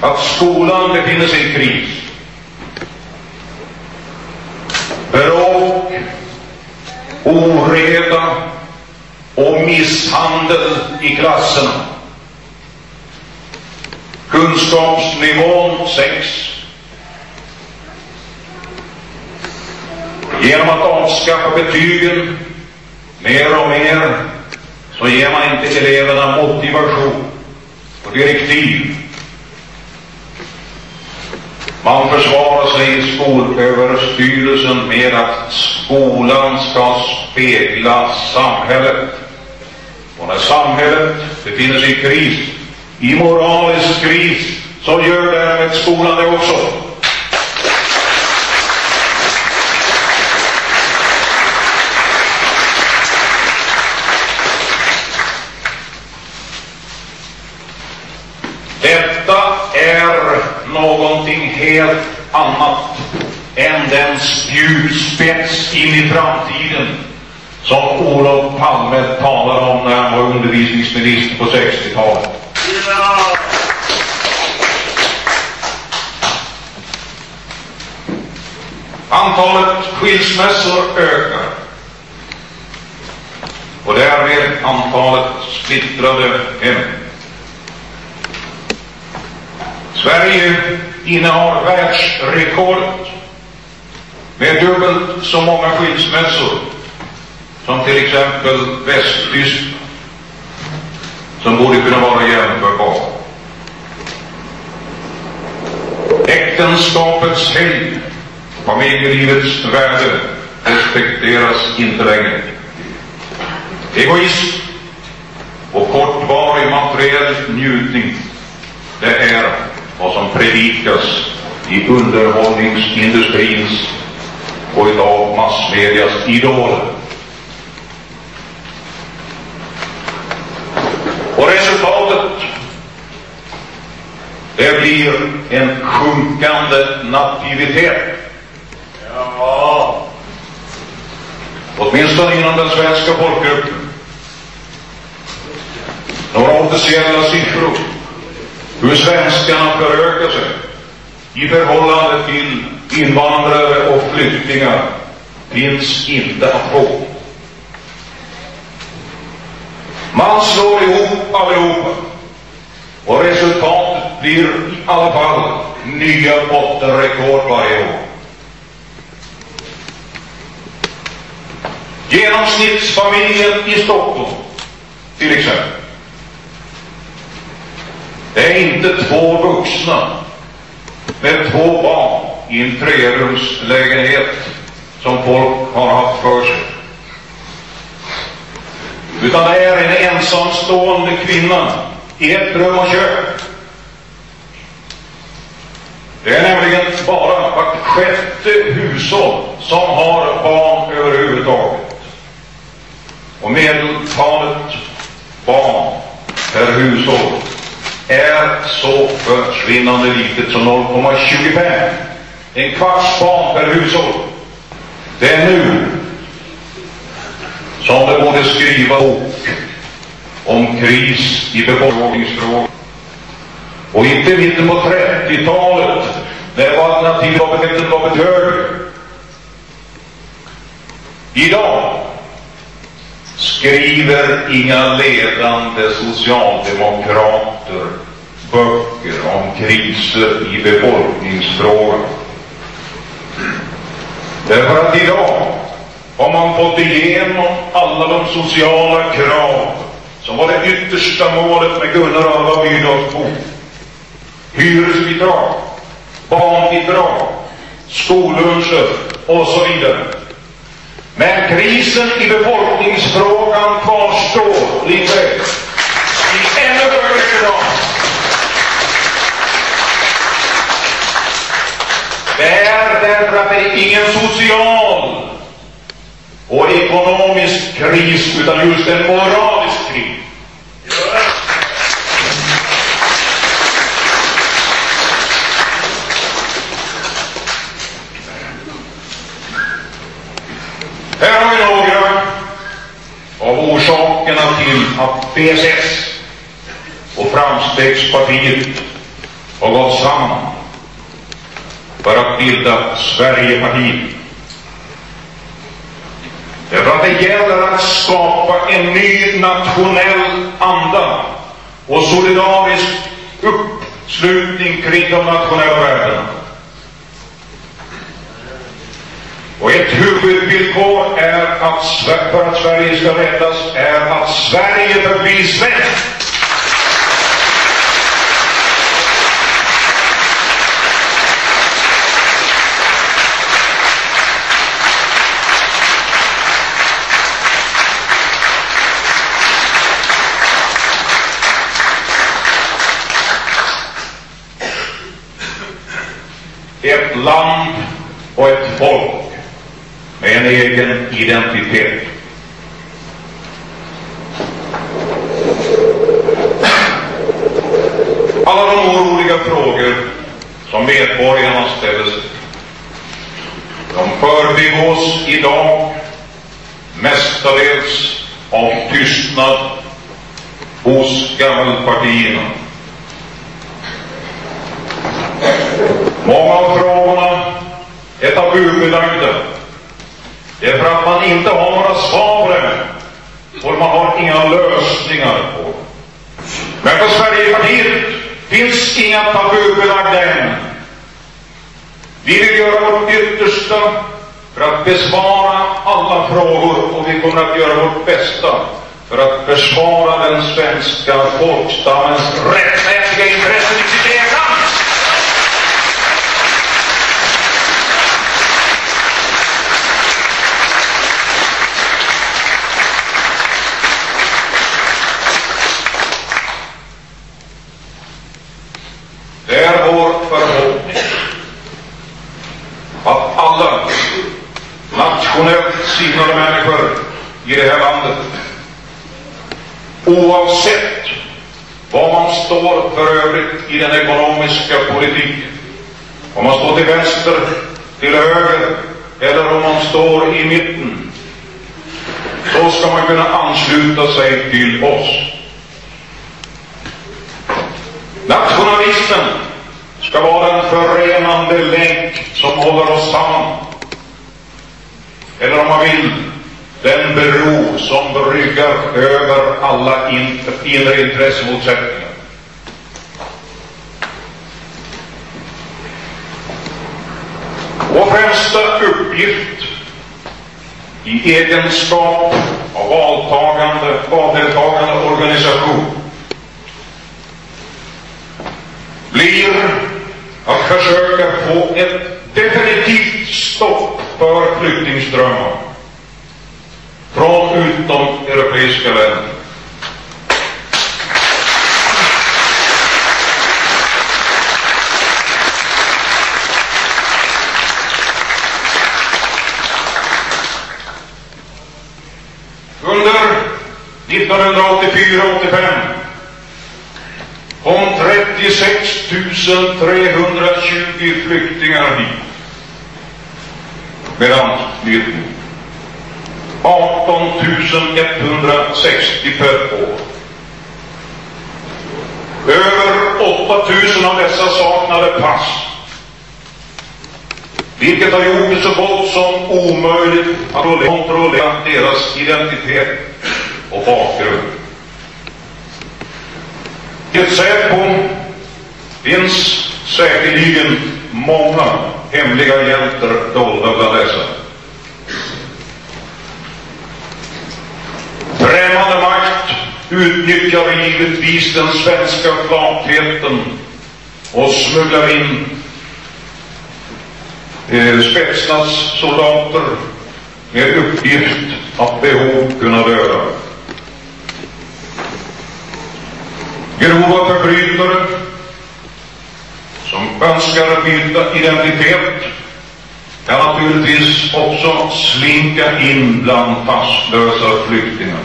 att skolan befinner sig i kris. Bråk, oreda och misshandel i klasserna. Kunskapsnivån sänks. Genom att avskaffa betygen mer och mer så ger man inte eleverna motivation och direktiv. Man försvarar sig i skolöverstyrelsen med att skolan ska spegla samhället. Och när samhället befinner sig i kris, i moralisk kris, så gör därmed skolan det också. Helt annat än den spjutspets in i framtiden som Olof Palme talade om när han var undervisningsminister på 60-talet. Antalet skilsmässor ökar. Och därmed antalet splittrade hem. Sverige innehar världsrekordet med dubbelt så många skilsmässor som till exempel Västtyskland, som borde kunna vara jämförbar. Äktenskapets helgd, familjelivets värde respekteras inte längre. Egoism och kortvarig materiell njutning, det är vad som predikas i underhållningsindustrins och idag massmedias idoler. Och resultatet, det blir en sjunkande nativitet. Ja. Åtminstone inom den svenska folkgruppen. Några officiella siffror hur svenskarna förökar sig i förhållande till invandrare och flyktingar finns inte att få. Man slår ihop allihopa och resultatet blir i alla fall nya bottenrekord varje år. Genomsnittsfamiljen i Stockholm, till exempel, det är inte två vuxna med två barn i en trerumslägenhet som folk har haft för sig. Utan det är en ensamstående kvinna i ett rum och kök. Det är nämligen bara vart sjätte hushåll som har barn överhuvudtaget. Och medeltalet barn per hushåll är så försvinnande litet som 0,25. En kvarts barn per hushåll. Det är nu som det borde skriva bok om kris i befolkningsfrågan. Och inte mitten på 30-talet när alternativet var betydligt högre. Idag skriver inga ledande socialdemokrater böcker om kriser i befolkningsfrågan. Därför att idag har man fått igenom alla de sociala krav som var det yttersta målet med Gunnar Alva Myrdals bok. Hyresbidrag, barnbidrag, skolluncher och så vidare. Men krisen i befolkningsfrågan kvarstår likväl i ännu högre grad. Det är därför att det är ingen social och ekonomisk kris utan just en moralisk kris. Här har vi några av PSS och Framstegspartiet har gått samman för att bilda Sverigepartiet. Därför att det gäller att skapa en ny nationell anda och solidarisk uppslutning kring de nationella värdena. Och ett huvudvillkor är att, för att Sverige ska räddas är att Sverige förblir svenskt. ett land och ett folk en egen identitet. Alla de oroliga frågor som medborgarna ställer sig, de förbigås idag mestadels av tystnad hos gammelpartierna. Många av frågorna är tabubelagda. Därför att man inte har några svar än. Och man har inga lösningar på Men på Sverigepartiet finns inga tabubelagda än. Vi vill göra vårt yttersta för att besvara alla frågor och vi kommer att göra vårt bästa för att försvara den svenska folkstammens rättmätiga intressen i sitt eget land. Det är vår förhoppning att alla nationellt sinnade människor i det här landet, oavsett vad man står för övrigt i den ekonomiska politiken, om man står till vänster, till höger eller om man står i mitten, Då ska man kunna ansluta sig till oss. Nationalisten ska vara en förenande länk som håller oss samman. Eller om man vill, den bro som bryggar över alla in, inre intressemotsättningar. Vår främsta uppgift i egenskap av valtagande, valdeltagande voor ett definitief stop voor vluchtingsdrama. Rond u tot het Europees gewend. 1984-85 kom 36 320 flyktingar hit med anknytning. 18 160 per år. Över 8 000 av dessa saknade pass, vilket har gjort det så gott som omöjligt att kontrollera deras identitet och bakgrund. Ett Säpo finns säkerligen många hemliga agenter dolda bland dessa. Främmande makt utnyttjar givetvis den svenska flatheten och smugglar in eh, spetsnas soldater med uppgift att behov kunna döda. Grova förbrytare som önskar byta identitet kan naturligtvis också slinka in bland fastlösa flyktingar.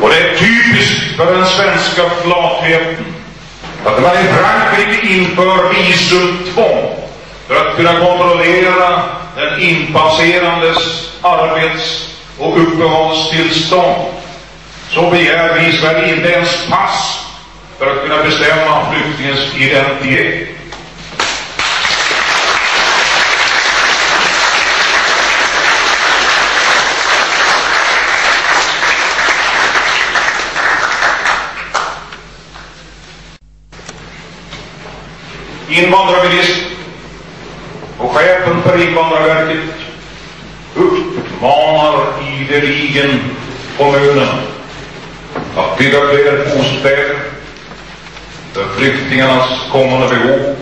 Och det är typiskt för den svenska flatheten att man i Frankrike inför visumtvång för att kunna kontrollera den inpasserandes arbets och uppehållstillstånd så begär vi i Sverige inte ens pass för att kunna bestämma flyktingens identitet. Invandrarministern och chefen för Invandrarverket uppmanar ideligen kommunen att bygga fler bostäder för flyktingarnas kommande behov.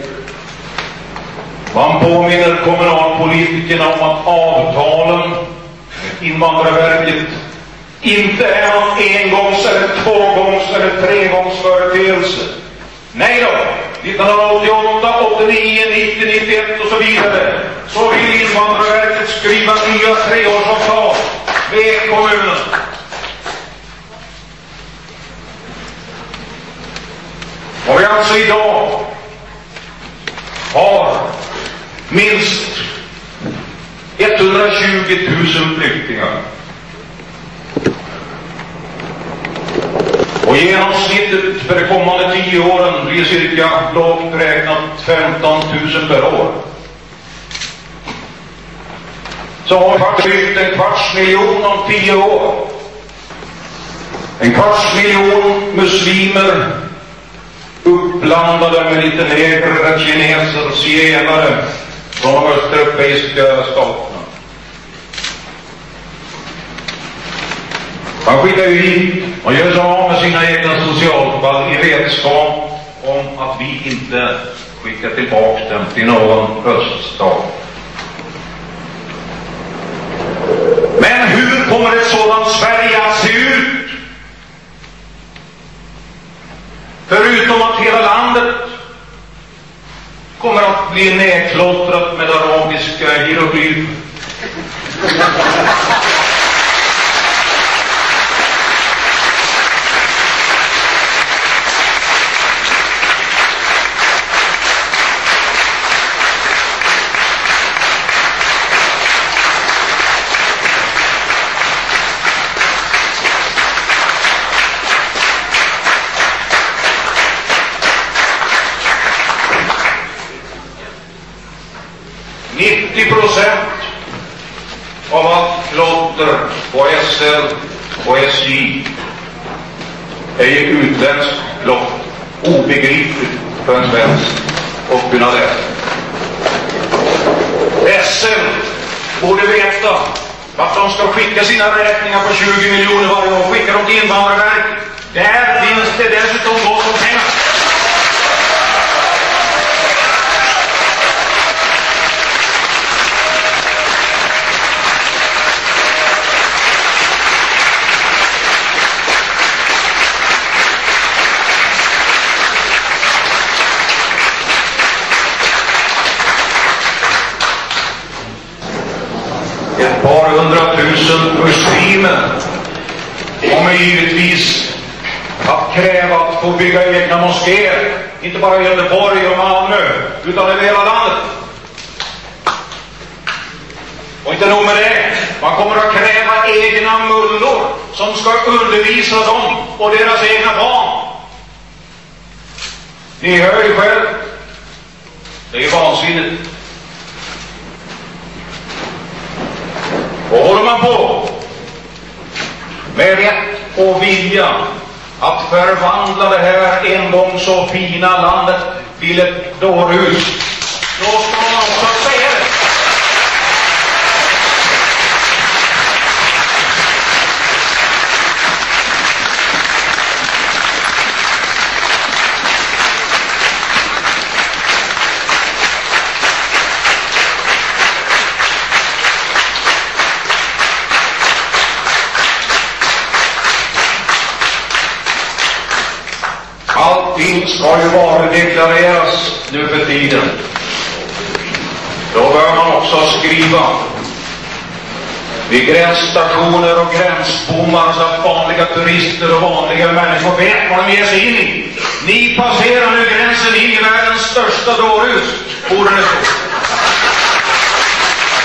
Man påminner kommunalpolitikerna om att avtalen med Invandrarverket inte är någon engångs eller tvågångs eller tregångsföreteelse. Nej då, 1988, 89, 90, 91 och så vidare så vill Invandrarverket skriva nya treårsavtal med kommunen. Och vi alltså idag har minst 120 000 flyktingar. Och genomsnittet för de kommande tio åren blir cirka lågt räknat 15 000 per år. Så har vi byggt en kvarts miljon om tio år. En kvarts miljon muslimer uppblandade med lite negrer, kineser, zigenare från de östeuropeiska staterna. Man skickar ju hit och gör sig av med sina egna socialfall i vetskap om att vi inte skickar tillbaka dem till någon öststat. Men hur kommer ett sådant Sverige att se ut? Förutom att hela landet kommer att bli nedklottrat med arabiska hieroglyfer. 90 procent av allt klotter på SL och SJ är ju utländskt klotter. Obegripligt för en svensk att kunna läsa. SL borde veta att de ska skicka sina räkningar på 20 miljoner varje år, skicka dem till Invandrarverket. Där finns det dessutom gott om pengar. ett par hundratusen muslimer kommer givetvis att kräva att få bygga egna moskéer, inte bara i Göteborg och Malmö, utan över hela landet. Och inte nog med det, man kommer att kräva egna mullor som ska undervisa dem och deras egna barn. Ni hör ju själv, det är vansinnigt. Och håller man på med rätt och vilja att förvandla det här en gång så fina landet till ett dårhus, då ska man också säga det. Allting ska ju varudeklareras nu för tiden. Då bör man också skriva vid gränsstationer och gränsbommar så att vanliga turister och vanliga människor vet vad de ger sig in i. Ni passerar nu gränsen in i världens största dårhus, borde det stå.